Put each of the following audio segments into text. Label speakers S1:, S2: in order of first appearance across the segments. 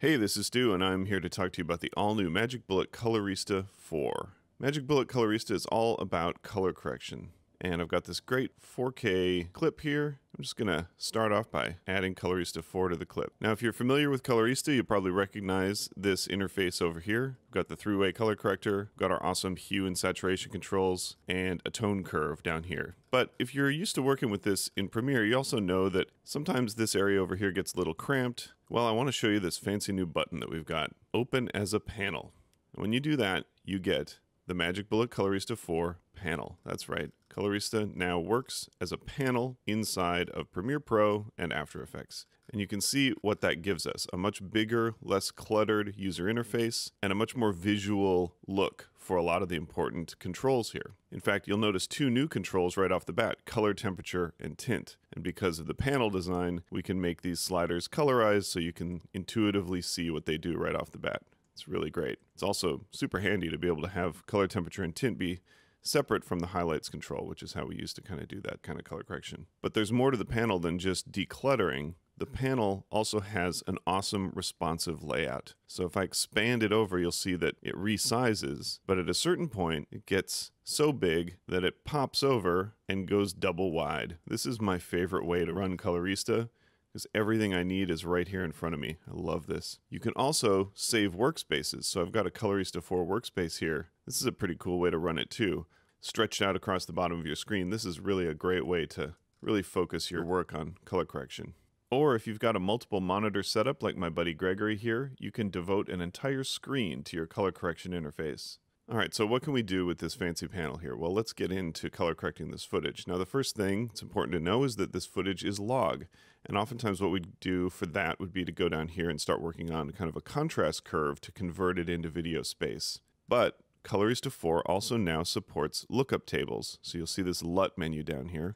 S1: Hey, this is Stu, and I'm here to talk to you about the all new Magic Bullet Colorista 4. Magic Bullet Colorista is all about color correction. And I've got this great 4K clip here. I'm just to start off by adding Colorista 4 to the clip. Now, if you're familiar with Colorista, you probably recognize this interface over here. We've got the three-way color corrector, got our awesome hue and saturation controls, and a tone curve down here. But if you're used to working with this in Premiere, you also know that sometimes this area over here gets a little cramped. Well, I want to show you this fancy new button that we've got, Open as a Panel. When you do that, you get the Magic Bullet Colorista 4 panel. That's right. Colorista now works as a panel inside of Premiere Pro and After Effects. And you can see what that gives us a much bigger, less cluttered user interface, and a much more visual look for a lot of the important controls here. In fact, you'll notice two new controls right off the bat color, temperature, and tint. And because of the panel design, we can make these sliders colorized so you can intuitively see what they do right off the bat. It's really great. It's also super handy to be able to have color temperature and tint be separate from the highlights control, which is how we used to kind of do that kind of color correction. But there's more to the panel than just decluttering. The panel also has an awesome responsive layout. So if I expand it over, you'll see that it resizes, but at a certain point, it gets so big that it pops over and goes double wide. This is my favorite way to run Colorista because everything I need is right here in front of me. I love this. You can also save workspaces. So I've got a Colorista 4 workspace here. This is a pretty cool way to run it too. Stretched out across the bottom of your screen, this is really a great way to really focus your work on color correction. Or if you've got a multiple monitor setup like my buddy Gregory here, you can devote an entire screen to your color correction interface. All right, so what can we do with this fancy panel here? Well, let's get into color correcting this footage. Now, the first thing it's important to know is that this footage is log. And oftentimes what we do for that would be to go down here and start working on kind of a contrast curve to convert it into video space. But Colorista 4 also now supports lookup tables. So you'll see this LUT menu down here.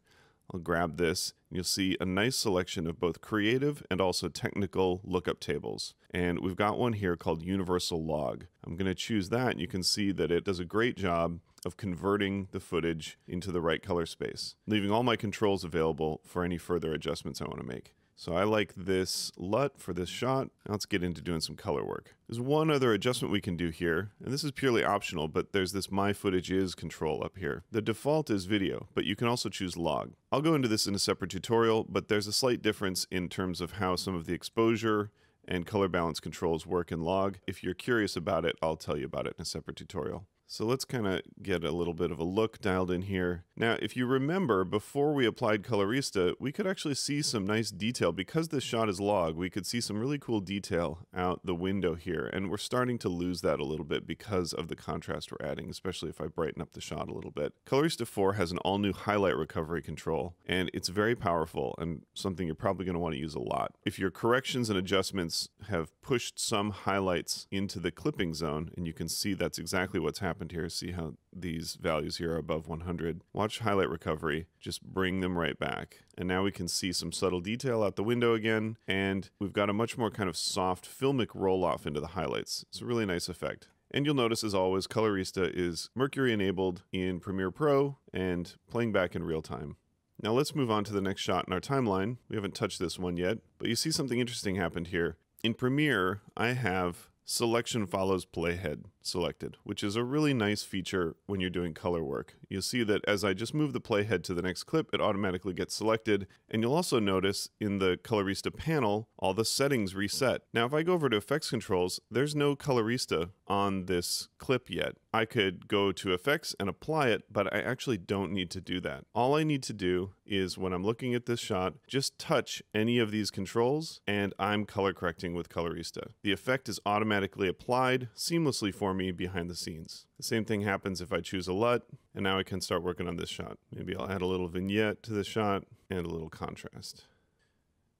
S1: I'll grab this and you'll see a nice selection of both creative and also technical lookup tables. And we've got one here called Universal Log. I'm going to choose that and you can see that it does a great job of converting the footage into the right color space, leaving all my controls available for any further adjustments I want to make. So I like this LUT for this shot. Now let's get into doing some color work. There's one other adjustment we can do here, and this is purely optional, but there's this My Footage Is control up here. The default is video, but you can also choose log. I'll go into this in a separate tutorial, but there's a slight difference in terms of how some of the exposure and color balance controls work in log. If you're curious about it, I'll tell you about it in a separate tutorial. So let's kind of get a little bit of a look dialed in here. Now, if you remember, before we applied Colorista, we could actually see some nice detail. Because this shot is log, we could see some really cool detail out the window here. And we're starting to lose that a little bit because of the contrast we're adding, especially if I brighten up the shot a little bit. Colorista 4 has an all-new highlight recovery control, and it's very powerful and something you're probably going to want to use a lot. If your corrections and adjustments have pushed some highlights into the clipping zone, and you can see that's exactly what's happening happened here. See how these values here are above 100. Watch highlight recovery, just bring them right back. And now we can see some subtle detail out the window again, and we've got a much more kind of soft filmic roll off into the highlights. It's a really nice effect. And you'll notice, as always, Colorista is Mercury enabled in Premiere Pro and playing back in real time. Now let's move on to the next shot in our timeline. We haven't touched this one yet, but you see something interesting happened here. In Premiere, I have selection follows playhead selected, which is a really nice feature when you're doing color work. You'll see that as I just move the playhead to the next clip, it automatically gets selected. And you'll also notice in the Colorista panel, all the settings reset. Now, if I go over to effects controls, there's no Colorista on this clip yet. I could go to effects and apply it, but I actually don't need to do that. All I need to do is when I'm looking at this shot, just touch any of these controls and I'm color correcting with Colorista. The effect is automatically applied seamlessly for me behind the scenes. The same thing happens if I choose a LUT, and now I can start working on this shot. Maybe I'll add a little vignette to the shot and a little contrast.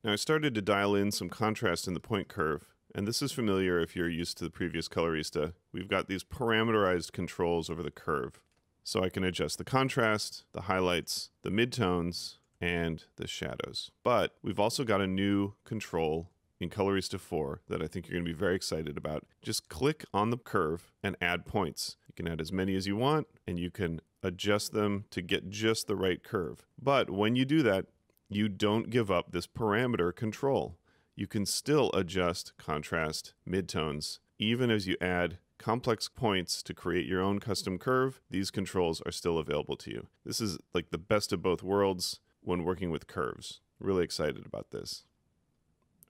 S1: Now I started to dial in some contrast in the point curve, and this is familiar if you're used to the previous Colorista. We've got these parameterized controls over the curve. So I can adjust the contrast, the highlights, the midtones, and the shadows. But we've also got a new control in Colorista 4 that I think you're going to be very excited about. Just click on the curve and add points. You can add as many as you want, and you can adjust them to get just the right curve. But when you do that, you don't give up this parameter control you can still adjust contrast, midtones, even as you add complex points to create your own custom curve, these controls are still available to you. This is like the best of both worlds when working with curves. Really excited about this.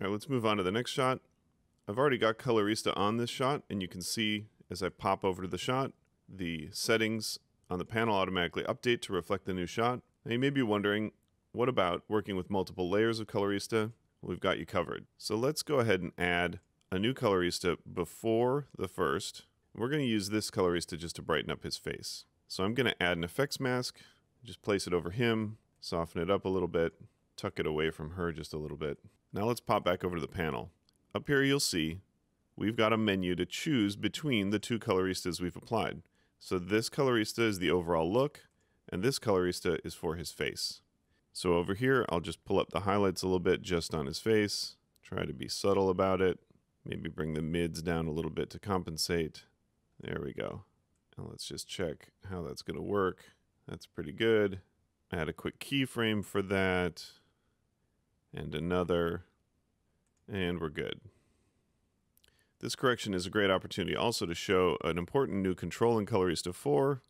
S1: All right, let's move on to the next shot. I've already got Colorista on this shot, and you can see as I pop over to the shot, the settings on the panel automatically update to reflect the new shot. Now you may be wondering, what about working with multiple layers of Colorista? We've got you covered. So let's go ahead and add a new Colorista before the first. We're going to use this Colorista just to brighten up his face. So I'm going to add an effects mask, just place it over him, soften it up a little bit, tuck it away from her just a little bit. Now let's pop back over to the panel. Up here you'll see we've got a menu to choose between the two coloristas we've applied. So this colorista is the overall look, and this colorista is for his face. So over here, I'll just pull up the highlights a little bit just on his face, try to be subtle about it, maybe bring the mids down a little bit to compensate. There we go. And let's just check how that's going to work. That's pretty good. Add a quick keyframe for that, and another, and we're good. This correction is a great opportunity also to show an important new control in Colorista 4.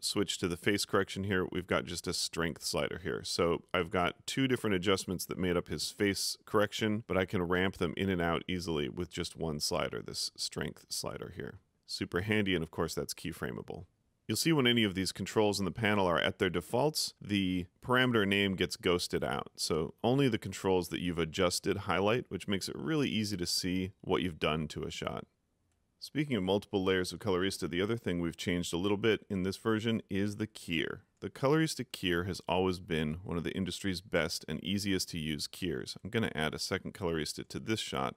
S1: Switch to the face correction here. We've got just a strength slider here. So I've got two different adjustments that made up his face correction, but I can ramp them in and out easily with just one slider, this strength slider here. Super handy, and of course that's keyframeable. You'll see when any of these controls in the panel are at their defaults, the parameter name gets ghosted out. So only the controls that you've adjusted highlight, which makes it really easy to see what you've done to a shot. Speaking of multiple layers of Colorista, the other thing we've changed a little bit in this version is the keyer. The Colorista keyer has always been one of the industry's best and easiest to use keyers. I'm going to add a second Colorista to this shot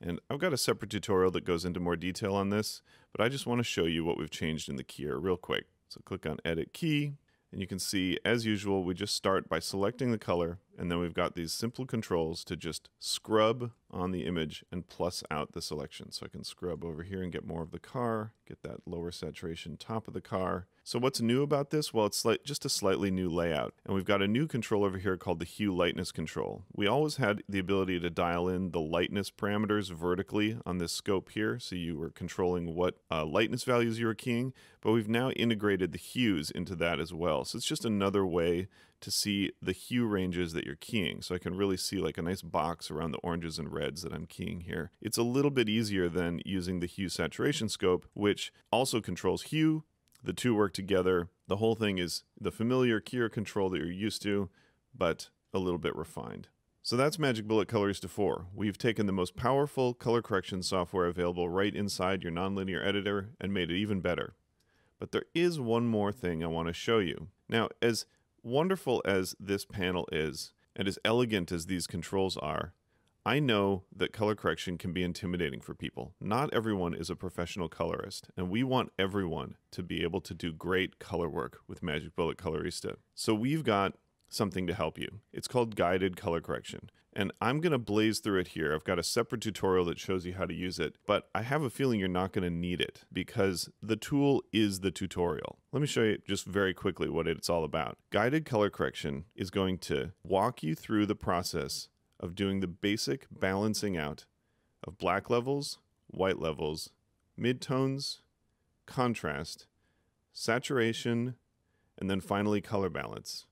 S1: and I've got a separate tutorial that goes into more detail on this, but I just want to show you what we've changed in the keyer real quick. So click on Edit Key, and you can see, as usual, we just start by selecting the color, and then we've got these simple controls to just scrub on the image and plus out the selection. So I can scrub over here and get more of the car, get that lower saturation top of the car. So what's new about this? Well, it's just a slightly new layout. And we've got a new control over here called the hue lightness control. We always had the ability to dial in the lightness parameters vertically on this scope here. So you were controlling what uh, lightness values you were keying, but we've now integrated the hues into that as well. So it's just another way to see the hue ranges that you're keying. So I can really see like a nice box around the oranges and reds that I'm keying here. It's a little bit easier than using the hue saturation scope, which also controls hue. The two work together. The whole thing is the familiar keyer control that you're used to, but a little bit refined. So that's Magic Bullet Colorista 4. We've taken the most powerful color correction software available right inside your nonlinear editor and made it even better. But there is one more thing I want to show you. Now, as wonderful as this panel is, and as elegant as these controls are, I know that color correction can be intimidating for people. Not everyone is a professional colorist, and we want everyone to be able to do great color work with Magic Bullet Colorista. So we've got something to help you. It's called guided color correction. And I'm going to blaze through it here. I've got a separate tutorial that shows you how to use it, but I have a feeling you're not going to need it because the tool is the tutorial. Let me show you just very quickly what it's all about. Guided color correction is going to walk you through the process of doing the basic balancing out of black levels, white levels, midtones, contrast, saturation, and then finally color balance.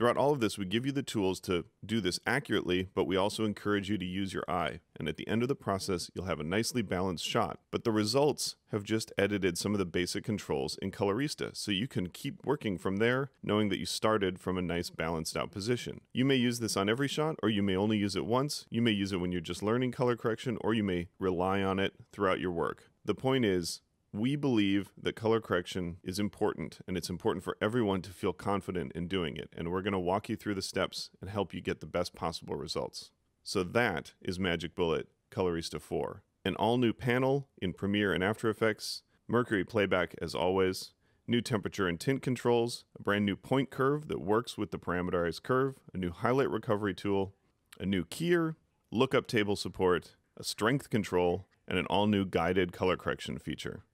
S1: Throughout all of this, we give you the tools to do this accurately, but we also encourage you to use your eye. And at the end of the process, you'll have a nicely balanced shot. But the results have just edited some of the basic controls in Colorista, so you can keep working from there, knowing that you started from a nice balanced out position. You may use this on every shot, or you may only use it once. You may use it when you're just learning color correction, or you may rely on it throughout your work. The point is, we believe that color correction is important and it's important for everyone to feel confident in doing it. And we're going to walk you through the steps and help you get the best possible results. So that is Magic Bullet Colorista 4. An all new panel in Premiere and After Effects, Mercury playback as always, new temperature and tint controls, a brand new point curve that works with the parameterized curve, a new highlight recovery tool, a new keyer, lookup table support, a strength control, and an all new guided color correction feature.